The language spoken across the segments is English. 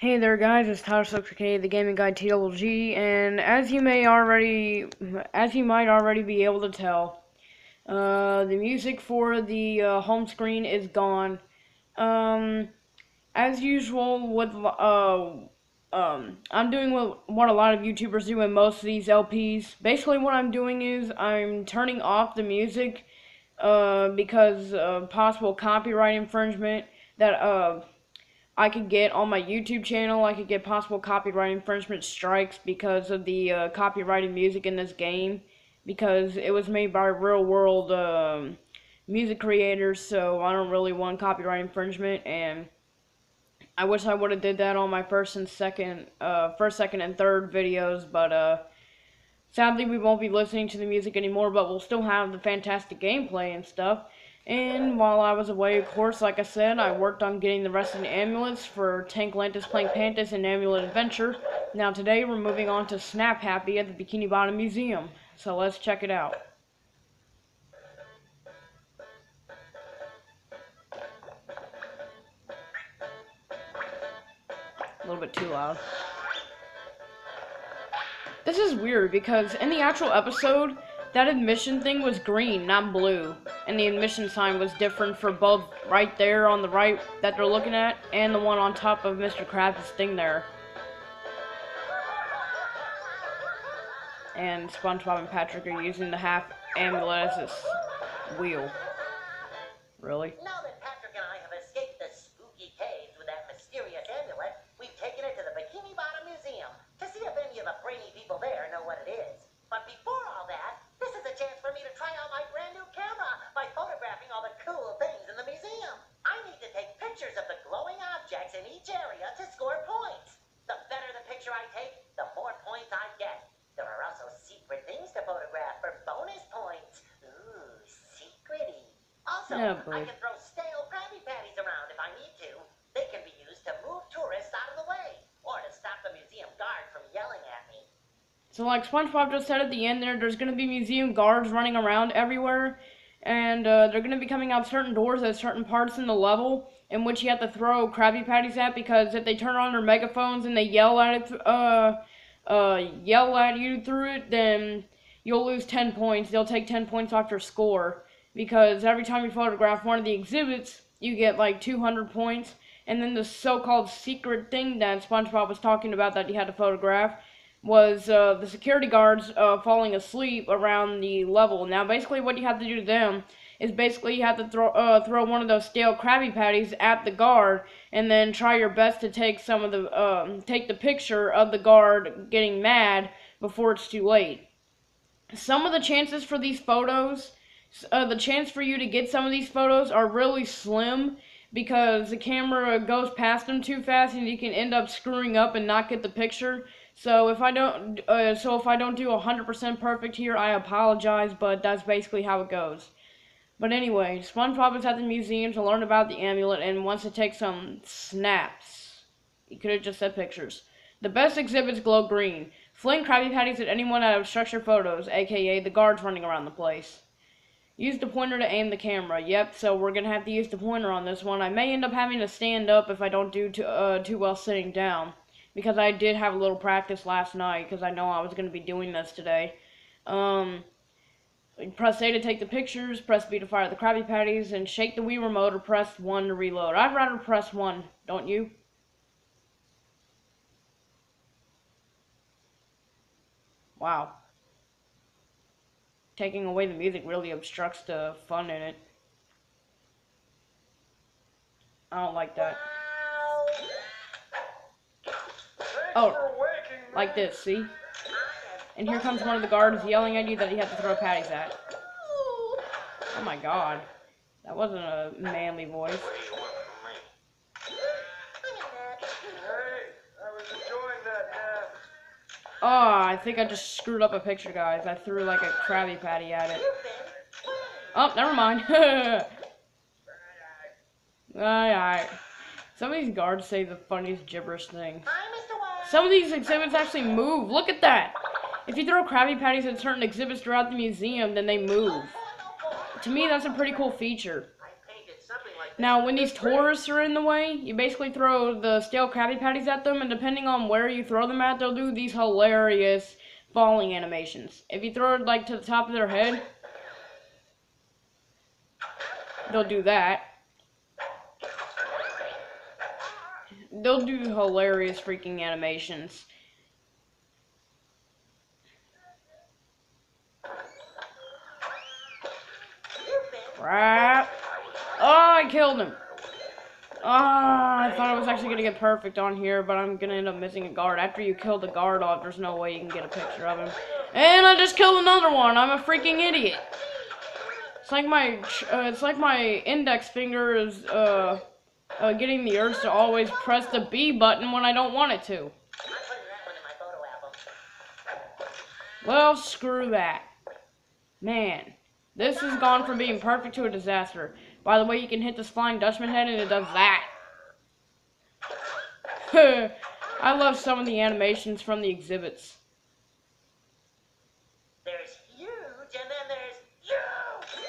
Hey there guys, it's Tyler K, the gaming guy TLG, and as you may already, as you might already be able to tell, uh, the music for the uh, home screen is gone. Um, as usual with, uh, um, I'm doing what, what a lot of YouTubers do in most of these LPs. Basically what I'm doing is I'm turning off the music, uh, because of possible copyright infringement that, uh, I could get on my YouTube channel. I could get possible copyright infringement strikes because of the uh, copyrighted music in this game. Because it was made by real world um, music creators, so I don't really want copyright infringement. And I wish I would have did that on my first and second, uh, first, second, and third videos. But uh, sadly, we won't be listening to the music anymore. But we'll still have the fantastic gameplay and stuff. And while I was away, of course, like I said, I worked on getting the rest of the amulets for Tank Lantis Plank Pantis, and Amulet Adventure. Now today, we're moving on to Snap Happy at the Bikini Bottom Museum. So let's check it out. A little bit too loud. This is weird because in the actual episode, that admission thing was green, not blue. And the admission sign was different for both right there on the right that they're looking at and the one on top of Mr. Krabs' thing there. And SpongeBob and Patrick are using the half amulet as wheel. Really? Oh, boy. I can throw stale Krabby Patties around if I need to. They can be used to move tourists out of the way, or to stop the museum guard from yelling at me. So like SpongeBob just said at the end there, there's going to be museum guards running around everywhere. And uh, they're going to be coming out certain doors at certain parts in the level in which you have to throw Krabby Patties at because if they turn on their megaphones and they yell at it, uh, uh, yell at you through it, then you'll lose 10 points. They'll take 10 points off your score because every time you photograph one of the exhibits, you get like 200 points. And then the so-called secret thing that SpongeBob was talking about that he had to photograph was uh, the security guards uh, falling asleep around the level. Now, basically, what you have to do to them is basically you have to throw uh, throw one of those stale Krabby Patties at the guard, and then try your best to take some of the um, take the picture of the guard getting mad before it's too late. Some of the chances for these photos uh, the chance for you to get some of these photos are really slim because the camera goes past them too fast and you can end up screwing up and not get the picture. So if I don't, uh, so if I don't do 100% perfect here, I apologize, but that's basically how it goes. But anyway, SpongeBob is at the museum to learn about the amulet and wants to take some snaps. He could have just said pictures. The best exhibits glow green. Fling Krabby Patties at anyone that obstructs your photos, aka the guards running around the place. Use the pointer to aim the camera. Yep, so we're to have to use the pointer on this one. I may end up having to stand up if I don't do too, uh, too well sitting down. Because I did have a little practice last night, because I know I was going to be doing this today. Um, press A to take the pictures, press B to fire the Krabby Patties, and shake the Wii remote or press 1 to reload. I'd rather press 1, don't you? Wow taking away the music really obstructs the fun in it. I don't like that. Oh, like this, see? And here comes one of the guards yelling at you that he has to throw patties at. Oh my god. That wasn't a manly voice. Oh, I think I just screwed up a picture, guys. I threw like a Krabby Patty at it. Oh, never mind. Alright. Some of these guards say the funniest gibberish things. Some of these exhibits actually move. Look at that. If you throw Krabby Patties at certain exhibits throughout the museum, then they move. To me, that's a pretty cool feature. Now, when these tourists are in the way, you basically throw the stale Krabby Patties at them, and depending on where you throw them at, they'll do these hilarious falling animations. If you throw it like to the top of their head, they'll do that. They'll do hilarious freaking animations. Crap. Oh, I killed him. Oh, I thought I was actually going to get perfect on here, but I'm going to end up missing a guard. After you kill the guard off, there's no way you can get a picture of him. And I just killed another one. I'm a freaking idiot. It's like my, uh, it's like my index finger is, uh, uh, getting the urge to always press the B button when I don't want it to. Well, screw that. Man, this has gone from being perfect to a disaster. By the way, you can hit this Flying Dutchman head and it does that. I love some of the animations from the exhibits. There's huge and then there's huge.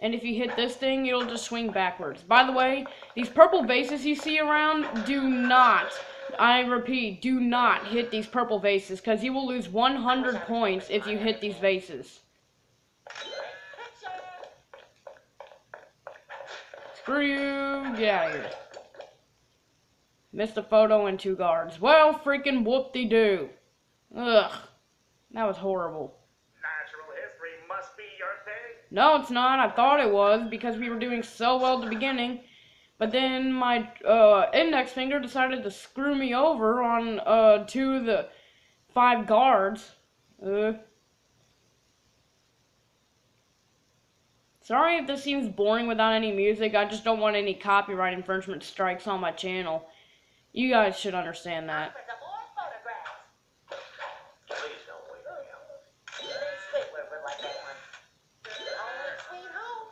And if you hit this thing, it'll just swing backwards. By the way, these purple vases you see around, do not, I repeat, do not hit these purple vases, because you will lose 100 points if you hit these vases. Screw you, get out of here. Missed a photo and two guards. Well, freaking whoop-de-doo. Ugh, that was horrible. Natural history must be your thing. No, it's not. I thought it was because we were doing so well at the beginning. But then my uh, index finger decided to screw me over on uh, two of the five guards. Uh, sorry if this seems boring without any music. I just don't want any copyright infringement strikes on my channel. You guys should understand that. For some more photographs. Please don't wake me up. Squidward would like that one. Home sweet home.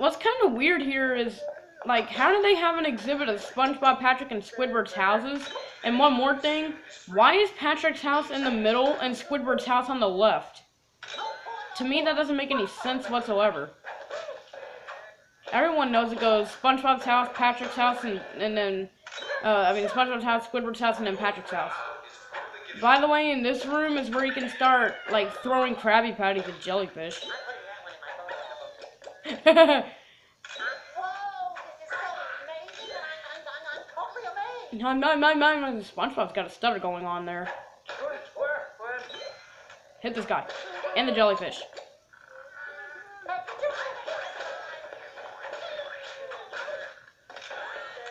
What's kind of weird here is, like, how do they have an exhibit of SpongeBob, Patrick, and Squidward's houses? And one more thing, why is Patrick's house in the middle and Squidward's house on the left? To me, that doesn't make any sense whatsoever. Everyone knows it goes SpongeBob's house, Patrick's house, and, and then, uh, I mean, SpongeBob's house, Squidward's house, and then Patrick's house. By the way, in this room is where you can start, like, throwing Krabby Patties at jellyfish. No, no, no, no, no. SpongeBob's got a stutter going on there. Hit this guy. And the jellyfish.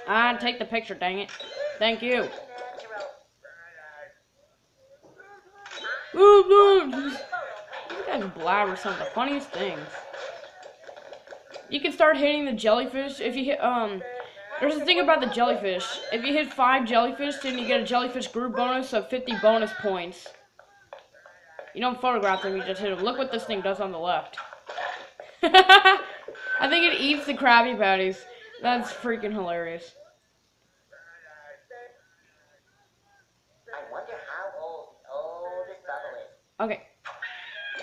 Ah, take the picture, dang it. Thank you. Ooh, ooh. These guys blabber some of the funniest things. You can start hitting the jellyfish if you hit, um, there's a thing about the jellyfish. If you hit five jellyfish, then you get a jellyfish group bonus of 50 bonus points. You don't photograph them, you just hit them. Look what this thing does on the left. I think it eats the Krabby Patties. That's freaking hilarious. Okay.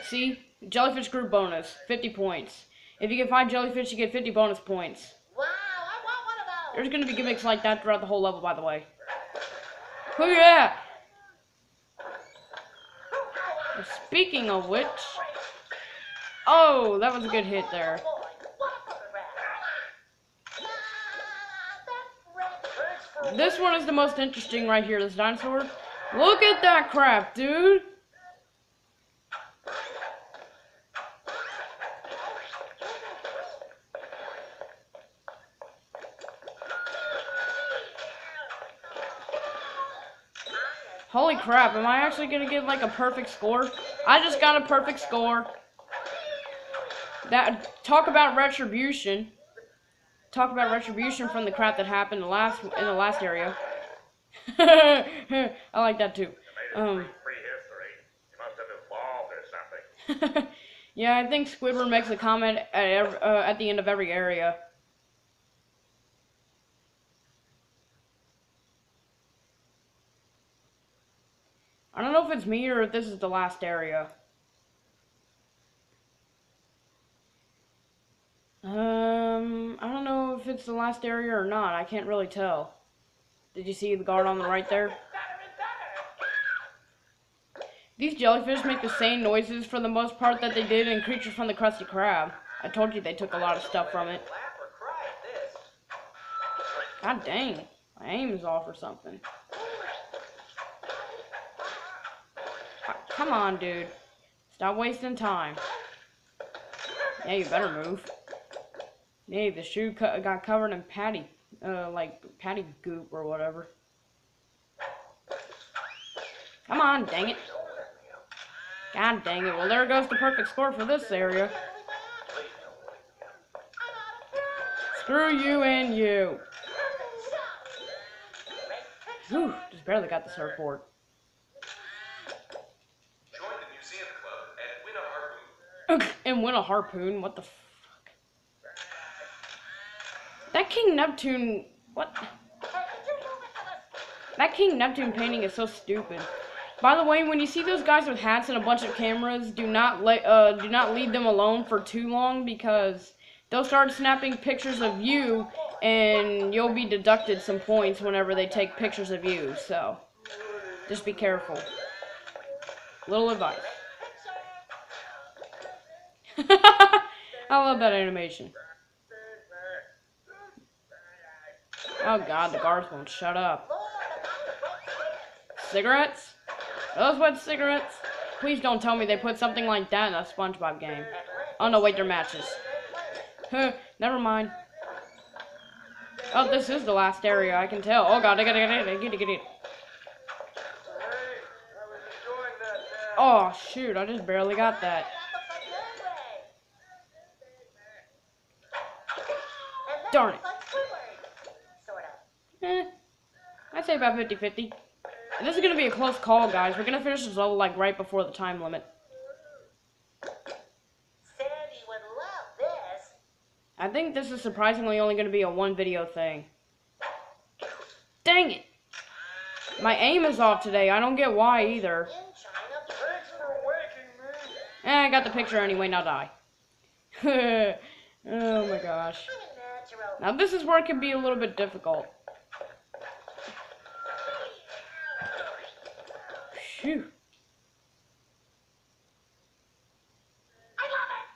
See? Jellyfish group bonus. 50 points. If you can find jellyfish, you get 50 bonus points. Wow, I want one of those. There's gonna be gimmicks like that throughout the whole level, by the way. Oh yeah! Speaking of which... Oh, that was a good hit there. Oh, boy, what a photograph. That's red. This one is the most interesting right here, this dinosaur. Look at that crap, dude! Holy crap, am I actually gonna get like a perfect score? I just got a perfect score. That talk about retribution. Talk about retribution from the crap that happened the last in the last area. I like that too. Um, yeah, I think Squidward makes a comment at ev- uh, at the end of every area. I don't know if it's me or if this is the last area. Um, I don't know if it's the last area or not. I can't really tell. Did you see the guard on the right there? These jellyfish make the same noises for the most part that they did in Creature from the Krusty Krab. I told you they took a lot of stuff from it. God dang. My aim is off or something. Come on, dude. Stop wasting time. Yeah, you better move. Hey, the shoe co got covered in patty, uh, like patty goop or whatever. Come on, dang it. God dang it. Well, there goes the perfect score for this area. Screw you and you. Whew, just barely got the surfboard. Join the museum club and win a harpoon. and win a harpoon. What the fuck? That King Neptune. What? That King Neptune painting is so stupid. By the way, when you see those guys with hats and a bunch of cameras, do not let uh do not leave them alone for too long because they'll start snapping pictures of you and you'll be deducted some points whenever they take pictures of you. So, just be careful. Little advice. I love that animation. Oh god, the guards won't shut up. Cigarettes? Those what cigarettes? Please don't tell me they put something like that in a SpongeBob game. Oh no, wait, they're matches. Huh, never mind. Oh, this is the last area, I can tell. Oh god, I gotta get it, I gotta get it. Oh shoot, I just barely got that. Darn it. Eh, I'd say about 50-50. This is gonna be a close call, guys. We're gonna finish this level like right before the time limit. Sandy would love this. I think this is surprisingly only gonna be a one video thing. Dang it! My aim is off today. I don't get why either. In China, birds are waking me. Eh, I got the picture anyway. Now die. oh my gosh. Now this is where it can be a little bit difficult. Phew. I love it.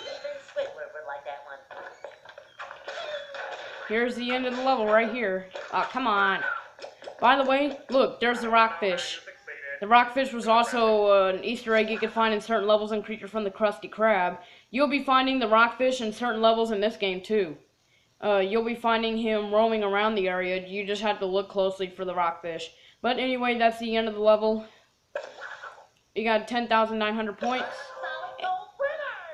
Even Squidward would that one. Here's the end of the level right here. Oh, come on. By the way, look, there's the rockfish. The rockfish was also uh, an Easter egg you could find in certain levels in Creature from the Krusty Krab. You'll be finding the rockfish in certain levels in this game too. Uh, you'll be finding him roaming around the area. You just have to look closely for the rockfish. But anyway, that's the end of the level. You got 10,900 points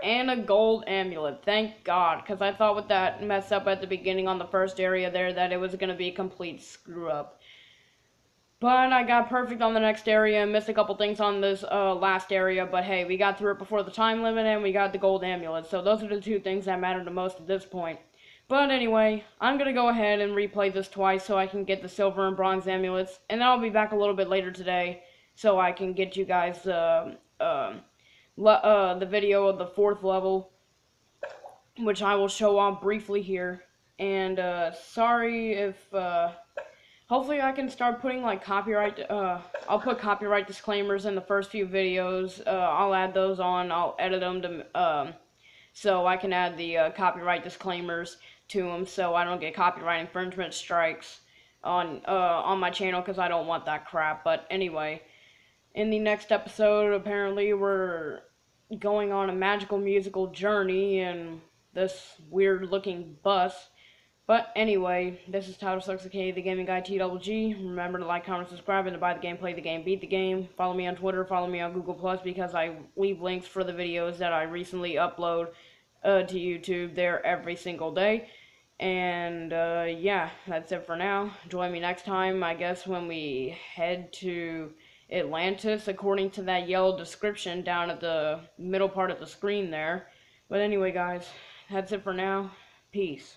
and a gold amulet. Thank God, because I thought with that mess up at the beginning on the first area there that it was going to be a complete screw up. But I got perfect on the next area and missed a couple things on this uh, last area. But hey, we got through it before the time limit and we got the gold amulet. So those are the two things that matter the most at this point. But anyway, I'm going to go ahead and replay this twice so I can get the silver and bronze amulets. And then I'll be back a little bit later today so I can get you guys uh, uh, uh, the video of the fourth level, which I will show off briefly here. And uh, sorry if, uh, hopefully I can start putting like copyright, uh, I'll put copyright disclaimers in the first few videos. Uh, I'll add those on, I'll edit them to, um, so I can add the uh, copyright disclaimers to them so I don't get copyright infringement strikes on, uh, on my channel because I don't want that crap. But anyway, in the next episode, apparently we're going on a magical musical journey in this weird looking bus. But anyway, this is Tyler Stokes aka the Gaming Guy TWG. Remember to like, comment, subscribe, and to buy the game, play the game, beat the game. Follow me on Twitter, follow me on Google Plus because I leave links for the videos that I recently upload uh, to YouTube there every single day. And uh, yeah, that's it for now. Join me next time, I guess, when we head to Atlantis, according to that yellow description down at the middle part of the screen there. But anyway, guys, that's it for now. Peace.